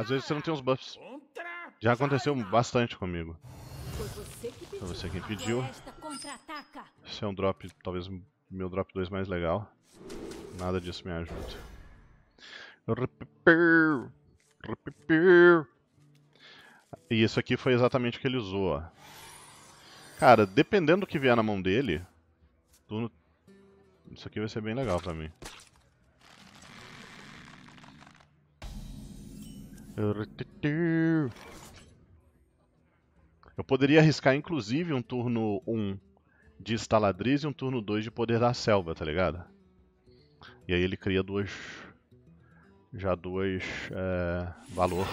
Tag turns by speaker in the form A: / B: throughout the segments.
A: Às vezes você não tem os buffs. Já aconteceu bastante comigo.
B: Foi você que pediu.
A: Quem. Esse é um drop, talvez meu drop 2 mais legal. Nada disso me ajuda. E isso aqui foi exatamente o que ele usou, ó. Cara, dependendo do que vier na mão dele, isso aqui vai ser bem legal pra mim. Eu poderia arriscar inclusive um turno 1 de Estaladriz e um turno 2 de Poder da Selva, tá ligado? E aí ele cria duas... Já duas... É, valor.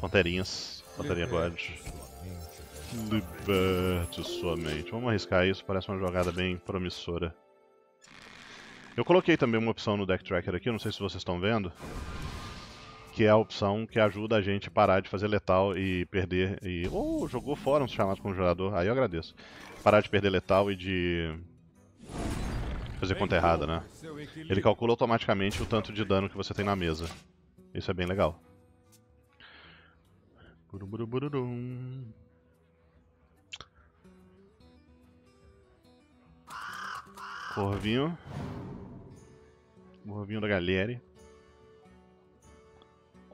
A: Ponteirinhas. Ponteirinha God. Liberte sua mente. Vamos arriscar isso, parece uma jogada bem promissora. Eu coloquei também uma opção no Deck Tracker aqui, não sei se vocês estão vendo. Que é a opção que ajuda a gente a parar de fazer letal e perder. E, oh, jogou fora um chamado conjurador. Aí eu agradeço. Parar de perder letal e de. fazer conta errada, né? Ele calcula automaticamente o tanto de dano que você tem na mesa. Isso é bem legal. Buruburuburum. Corvinho. Corvinho da galera.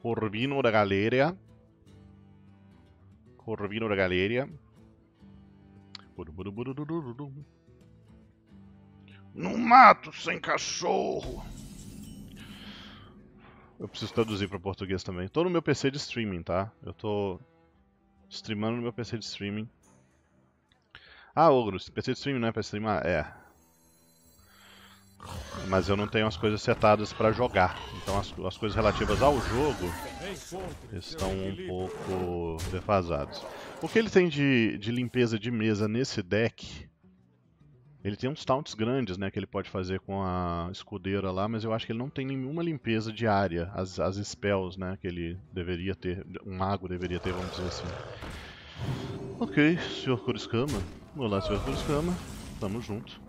A: Corvino da galera. Corvino da galera. No mato sem cachorro. Eu preciso traduzir para português também. Tô no meu PC de streaming, tá? Eu tô streamando no meu PC de streaming. Ah, Ogro, PC de streaming não é pra streamar? É. Mas eu não tenho as coisas setadas para jogar. Então as, as coisas relativas ao jogo estão um pouco defasadas. O que ele tem de, de limpeza de mesa nesse deck ele tem uns taunts grandes, né, que ele pode fazer com a escudeira lá, mas eu acho que ele não tem nenhuma limpeza diária. As, as spells, né, que ele deveria ter, um mago deveria ter, vamos dizer assim. Ok, Sr. Kuriscama. Olá, Sr. Kuriscama. Tamo junto.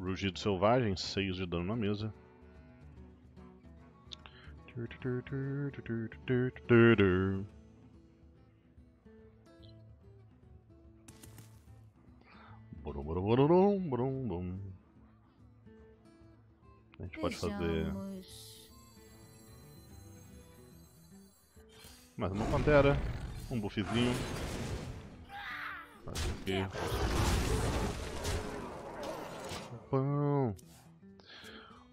A: Rugido selvagem, 6 de dano na mesa. A gente pode fazer mais uma pantera, um buffzinho. Faz aqui. Pão.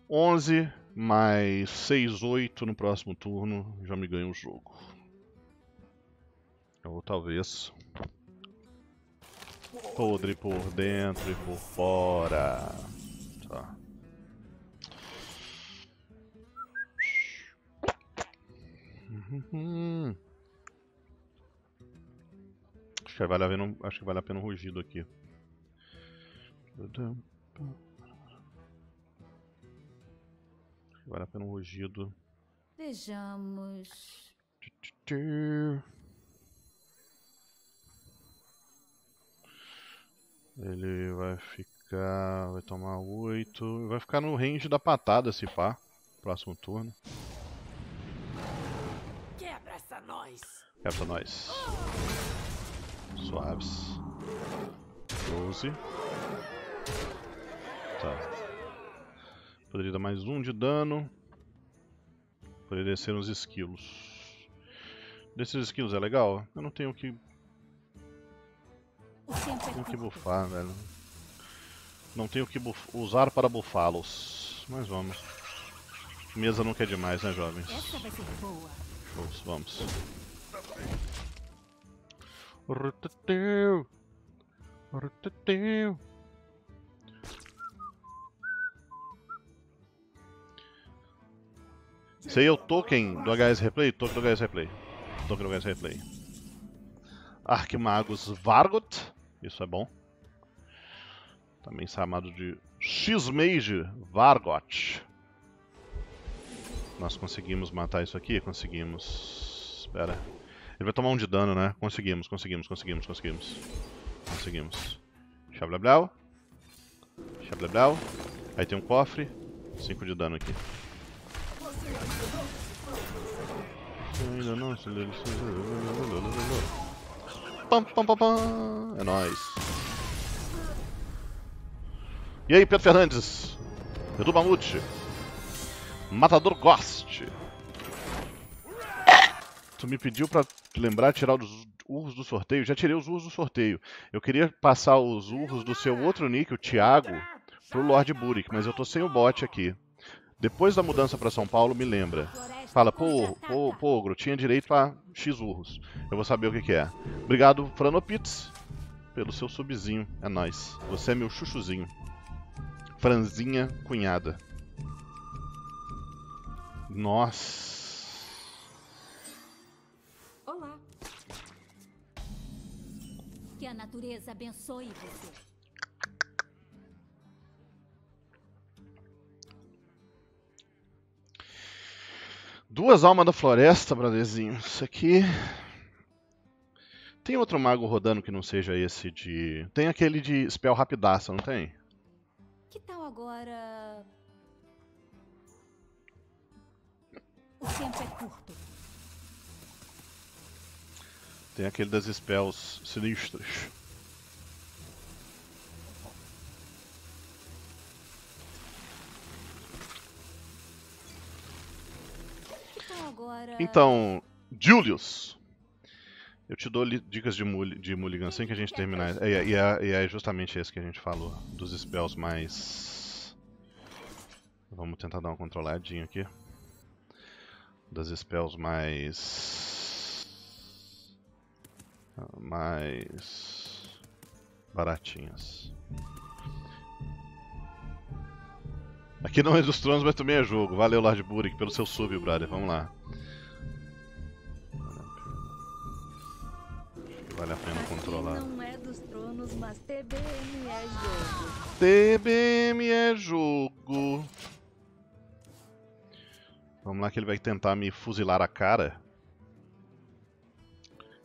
A: 11 mais 6, 8 no próximo turno, já me ganha o jogo. Ou talvez podre por dentro e por fora. Tá. Uhum. Acho que vale a pena, acho que vale a pena um rugido aqui. Vale a pena um rugido.
B: Vejamos.
A: Ele vai ficar. Vai tomar 8. Vai ficar no range da patada se pá. Próximo turno.
B: Quebra essa nós.
A: Capta nós. Suaves. 12. Tá. Poderia dar mais um de dano. Poderia descer uns esquilos. Desses esquilos é legal? Eu não tenho que
B: O tempo é
A: Tenho que bufar, velho. Não tenho que buf- usar para bufá-los. Mas vamos. Mesa nunca é demais, né, jovens?
B: Ser.
A: Shows, vamos. Ruteteu. Ruteteu. É o token do HS Replay? Token do HS Replay. Token do HS Replay. Arquimagus Vargot. Isso é bom. Também chamado de X-Mage Vargot. Nós conseguimos matar isso aqui? Conseguimos. Espera. Ele vai tomar um de dano, né? Conseguimos, conseguimos, conseguimos, conseguimos. Conseguimos. Xablablau. Xablablau. Aí tem um cofre. 5 de dano aqui. Ainda não. Pam, pam, pam, pam. É nóis. E aí, Pedro Fernandes? Edu Mamute. Matador Ghost. Tu me pediu pra lembrar tirar os urros do sorteio. Já tirei os urros do sorteio. Eu queria passar os urros do seu outro nick, o Thiago, pro Lord Burick, mas eu tô sem o bot aqui. Depois da mudança para São Paulo, me lembra. Fala, pô, pô, pô, Ogro, tinha direito a X urros. Eu vou saber o que, que é. Obrigado, Franopits, pelo seu subzinho. É nóis. Você é meu chuchuzinho. Franzinha cunhada. Nossa.
B: Olá. Que a natureza abençoe você.
A: Duas almas da floresta, brotherzinho. Isso aqui. Tem outro mago rodando que não seja esse de. Tem aquele de spell rapidaça, não tem?
B: Que tal agora? O tempo é curto.
A: Tem aquele das spells sinistras.
B: Agora?
A: Então, Julius. Eu te dou dicas de, mul de mulligan assim que a gente terminar. É, e, é, e é justamente esse que a gente falou. Dos spells mais. Vamos tentar dar uma controladinha aqui. Das spells mais. Mais. Baratinhas. Aqui não é dos tronos, mas também é jogo. Valeu, Lord Burick, pelo seu sub, brother. Vamos lá. Vale a pena controlar.
C: Não é dos tronos, mas TBM é jogo.
A: TBM é jogo. Vamos lá que ele vai tentar me fuzilar a cara.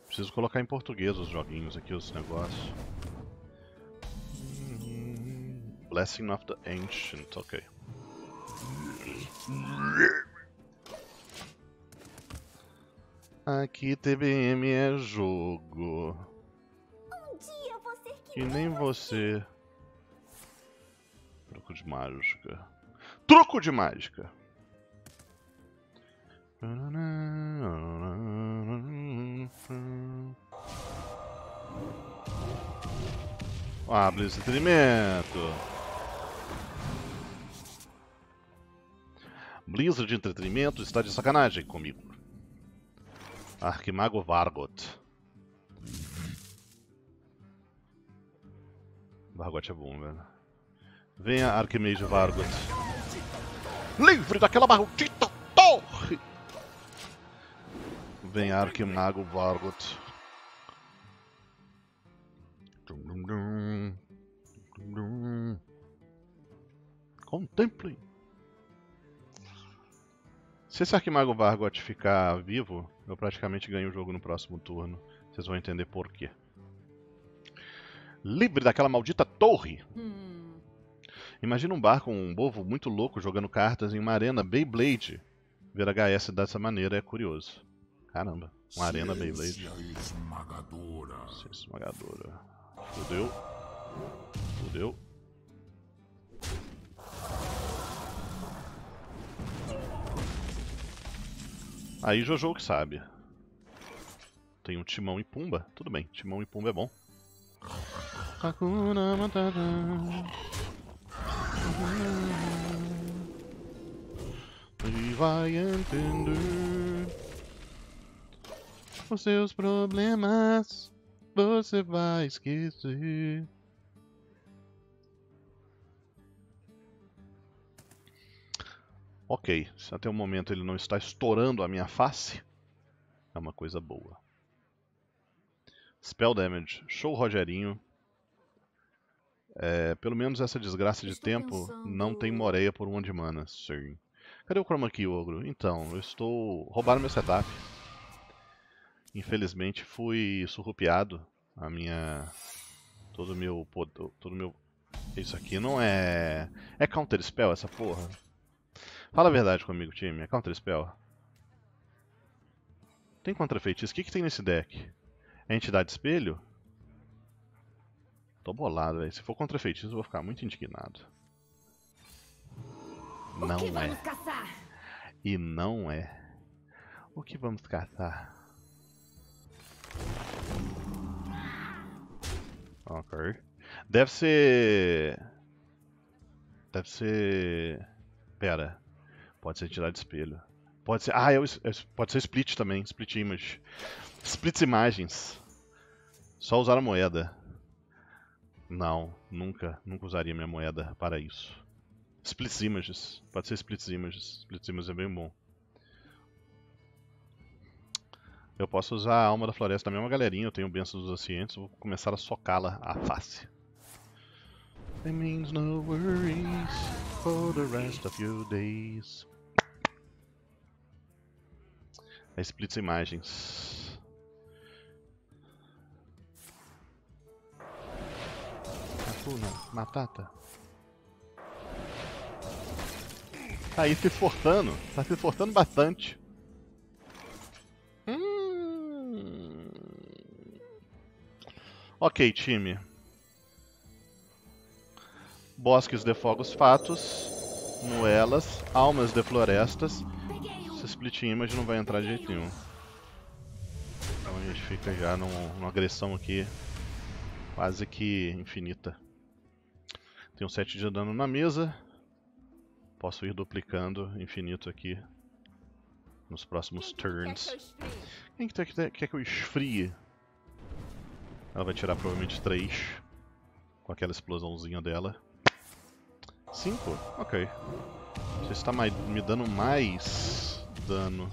A: Preciso colocar em português os joguinhos aqui, os negócios. Blessing of the Ancient, ok. Aqui TBM é jogo.
C: Um dia você que
A: Que nem você. Truco de mágica. Truco de mágica! Ah, Blizzard Entretenimento! Blizzard Entretenimento está de sacanagem comigo. Arquimago Vargot. Vargot é bom, velho. Venha, Arquimage Vargot. Livre daquela maldita torre! Venha, Arquimago Vargot. Contemplem. Se esse Arquimago Vargot ficar vivo, eu praticamente ganho o jogo no próximo turno. Vocês vão entender por quê. Livre daquela maldita torre!
B: Hum,
A: Imagina um bar com um bovo muito louco jogando cartas em uma arena Beyblade. Ver HS dessa maneira é curioso. Caramba, uma arena Beyblade.
D: Ciência esmagadora.
A: Ciência esmagadora. Fudeu. Fudeu. Aí Jojo que sabe. Tem um Timão e Pumba. Tudo bem, Timão e Pumba é bom. Hakuna Matata. E vai entender os seus problemas. Você vai esquecer. Ok, se até o momento ele não está estourando a minha face, é uma coisa boa. Spell Damage, show Rogerinho. É, pelo menos essa desgraça de tempo
B: pensando-
A: não tem moreia por um de mana, sim. Cadê o Chroma Key, Ogro? Então, eu estou... roubaram meu setup. Infelizmente fui surrupiado. A minha... Todo o meu... Todo o meu... Isso aqui não é... É Counter Spell essa porra? Fala a verdade comigo, time. É Counter Spell? Tem contra-feitiço. O que, que tem nesse deck? É entidade espelho? Tô bolado, velho. Se for contra-feitiço, eu vou ficar muito indignado. Não
B: o que
A: é.
B: caçar?
A: E não é. O que vamos caçar? Ok. Deve ser. Deve ser. Pera. Pode ser tirar de espelho. Pode ser. Ah, é o... é- pode ser split também. Split image. Splits imagens. Só usar a moeda. Não, nunca. Nunca usaria minha moeda para isso. Splits images. Pode ser splits images. Splits images é bem bom. Eu posso usar a alma da floresta da mesma galerinha, eu tenho benção dos ancientes, vou começar a socá-la à face. It means no worries for the rest of your days. É splits imagens. Hakuna, Matata. Tá aí se esforçando, tá se esforçando bastante. Hum. Ok, time. Bosques de fogos fatos, moelas, almas de florestas. Esse split image não vai entrar de jeito nenhum. Então a gente fica já num- numa agressão aqui quase que infinita. Tenho 7 de dano na mesa. Posso ir duplicando infinito aqui nos próximos turns. Quem que tá- que tá- quer que eu esfrie? Ela vai tirar provavelmente 3 com aquela explosãozinha dela. 5? Ok. Você está me dando mais dano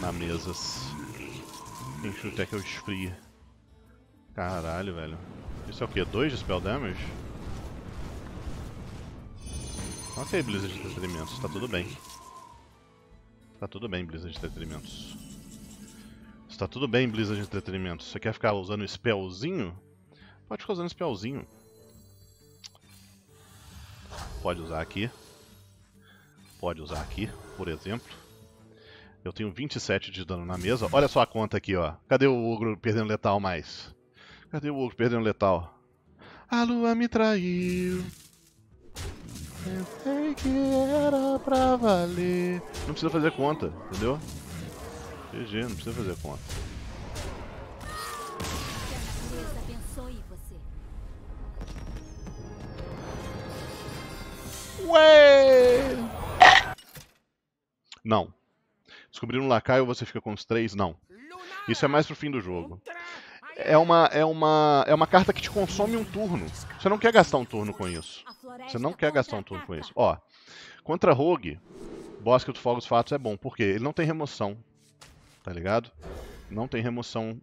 A: na mesas. Quem que quer que eu esfrie? Caralho, velho. Isso é o que? 2 de spell damage? Ok, Blizzard de Entretenimentos, tá tudo bem. Tá tudo bem, Blizzard de Entretenimentos. Está tudo bem, Blizzard de Entretenimentos. Você quer ficar usando spellzinho? Pode ficar usando spellzinho. Pode usar aqui. Pode usar aqui, por exemplo. Eu tenho 27 de dano na mesa. Olha só a conta aqui, ó. Cadê o ogro perdendo letal mais? Cadê o ogro perdendo letal? A lua me traiu. Pensei que era pra valer. Não precisa fazer conta, entendeu? GG, não precisa fazer conta. Ué! Não. Descobrir um lacaio você fica com os três? Não. Isso é mais pro fim do jogo. É uma, é uma, é uma carta que te consome um turno. Você não quer gastar um turno com isso. Você não quer gastar um turno com isso. Ó, contra Rogue, Bosque dos Fogos Fatos é bom, porque ele não tem remoção. Tá ligado? Não tem remoção.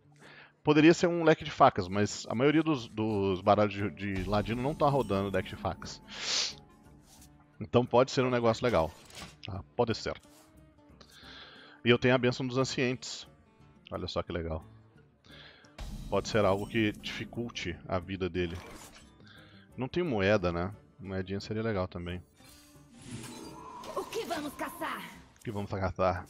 A: Poderia ser um leque de facas, mas a maioria dos, dos baralhos de, de ladino não tá rodando deck de facas. Então pode ser um negócio legal. Tá? Pode ser. E eu tenho a benção dos ancientes. Olha só que legal. Pode ser algo que dificulte a vida dele. Não tem moeda, né? Moedinha seria legal também.
B: O que vamos caçar?
A: O que vamos caçar?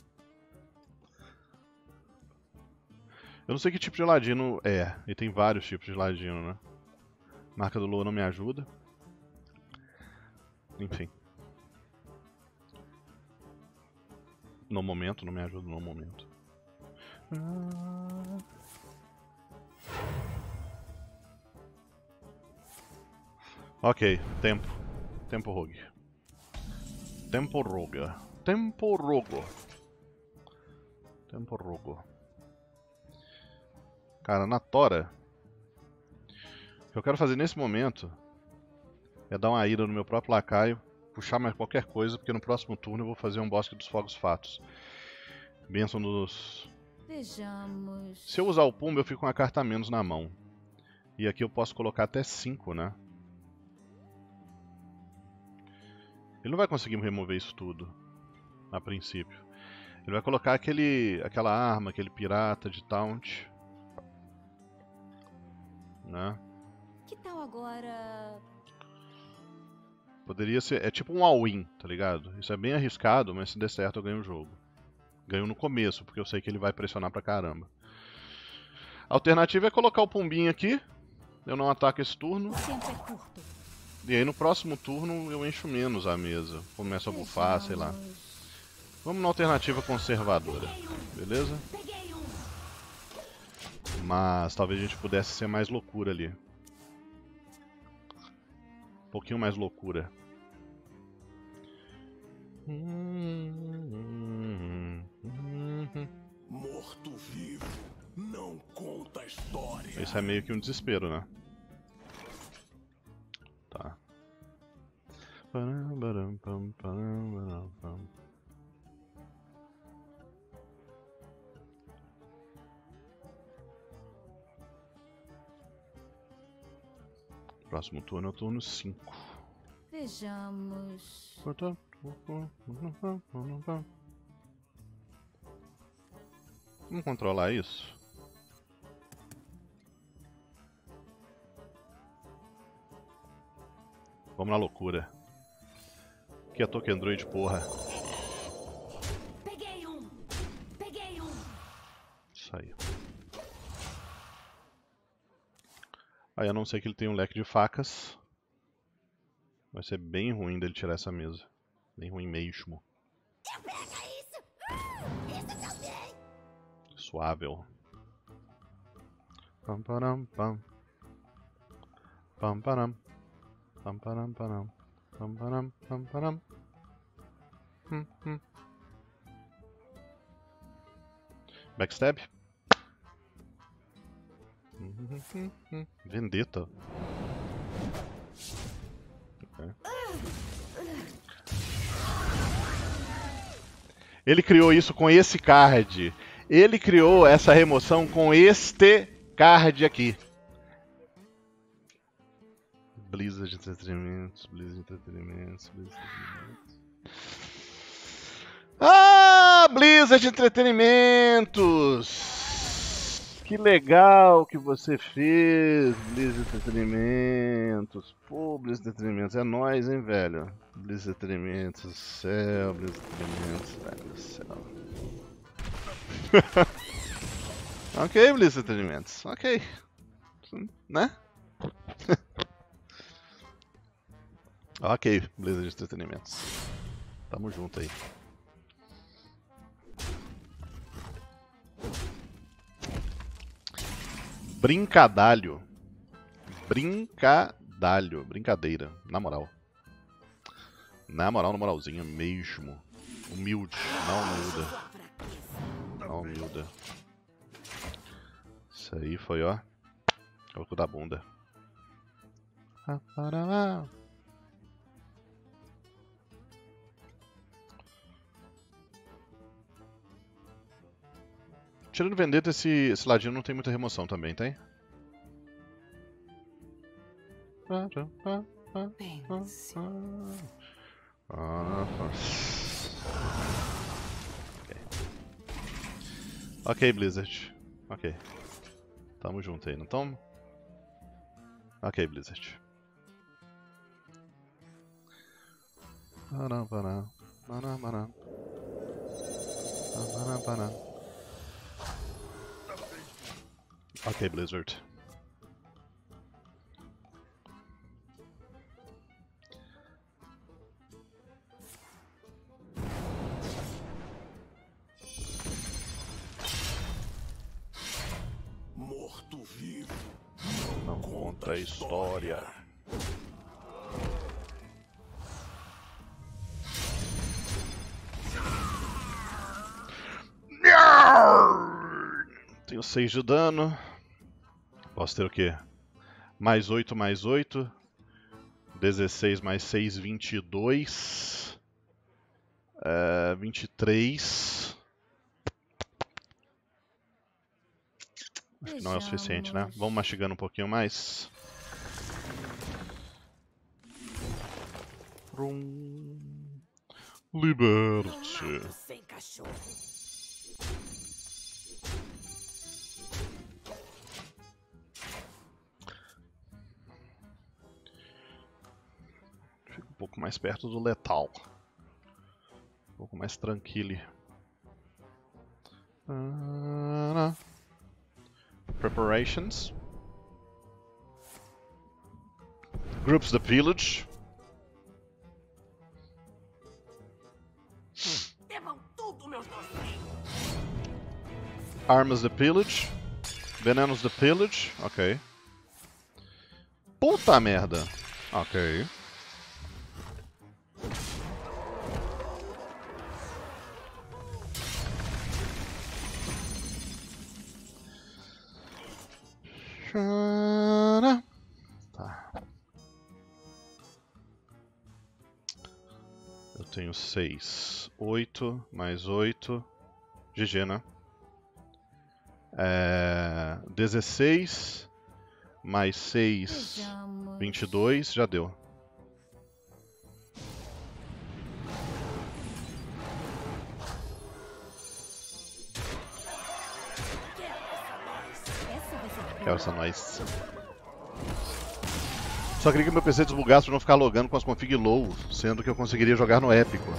A: Eu não sei que tipo de ladino é. E tem vários tipos de ladino, né? Marca do Lua não me ajuda. Enfim. No momento, não me ajuda no momento. Ah. Ok, tempo. Tempo rogue. Tempo rogue. Tempo rogo. Tempo rogo. Cara, na Tora. O que eu quero fazer nesse momento é dar uma ira no meu próprio lacaio, puxar mais qualquer coisa, porque no próximo turno eu vou fazer um Bosque dos Fogos Fatos. Benção dos.
B: Vejamos.
A: Se eu usar o Pumba, eu fico com uma carta a menos na mão. E aqui eu posso colocar até 5, né? Ele não vai conseguir remover isso tudo, a princípio. Ele vai colocar aquele, aquela arma, aquele pirata de taunt. Né?
B: Que tal agora?
A: Poderia ser. É tipo um all-in, tá ligado? Isso é bem arriscado, mas se der certo eu ganho o jogo. Ganho no começo, porque eu sei que ele vai pressionar pra caramba. A alternativa é colocar o pombinho aqui. Eu não ataco esse turno.
B: É.
A: E aí no próximo turno eu encho menos a mesa. Começo a bufar, sei lá. Vamos na alternativa conservadora, beleza? Mas talvez a gente pudesse ser mais loucura ali. Um pouquinho mais loucura.
D: Morto-vivo não conta história.
A: Isso é meio que um desespero, né? Tá. Param, param, pam, param, param, Próximo turno é o turno 5.
B: Vejamos.
A: Vamos controlar isso? Vamos na loucura. Que é Token Android, porra. Aí a não ser que ele tenha um leque de facas. Vai ser bem ruim dele tirar essa mesa. Bem ruim mesmo. Suável. Pam param pam. Pam param. Pam param param. Pam param pam param. Hum, hum. Backstab. Vendetta. Ok. Ele criou isso com esse card. Ele criou essa remoção com este card aqui. Blizzard entretenimentos, Blizzard entretenimentos, Blizzard entretenimentos. Ah, Blizzard entretenimentos! Que legal que você fez, Blizzard de entretenimentos. Pô, Blizzard de entretenimentos, é nóis, hein, velho? Blizzard de entretenimentos, céu, Blizzard de entretenimentos, velho céu. ok, Blizzard de entretenimentos, ok. Né? ok, Blizzard de entretenimentos. Tamo junto aí. Brincadalho. Brincadalho. Brincadeira. Na moral. Na moral, na moralzinha mesmo. Humilde. Não humilda. Não humilda. Isso aí foi, ó. Coco da bunda. Tirando Vendetta, esse, esse ladinho não tem muita remoção também, tem?
B: Pense.
A: Ah, ok. Ok, Blizzard. Ok. Tamo junto aí, não tamo? Ok, Blizzard. Pará, pará. Pará, pará. Pará, pará. Ok, Blizzard. 6 de dano. Posso ter o quê? Mais 8, mais 8. 16 mais 6, 22. É, 23. Acho que não é o suficiente, né? Vamos mastigando um pouquinho mais. Liberte. Pouco mais perto do letal. Um pouco mais tranquilo. Preparations. Groups the pillage. Armas the pillage. Venenos the pillage. Ok. Puta merda. Ok. 6. 8 mais 8. GG, né? É, 16 mais 6,
B: e
A: 22. Já deu.
B: Essa.
A: É essa nós. Só queria que meu PC desbugasse pra não ficar logando com as config low, sendo que eu conseguiria jogar no épico.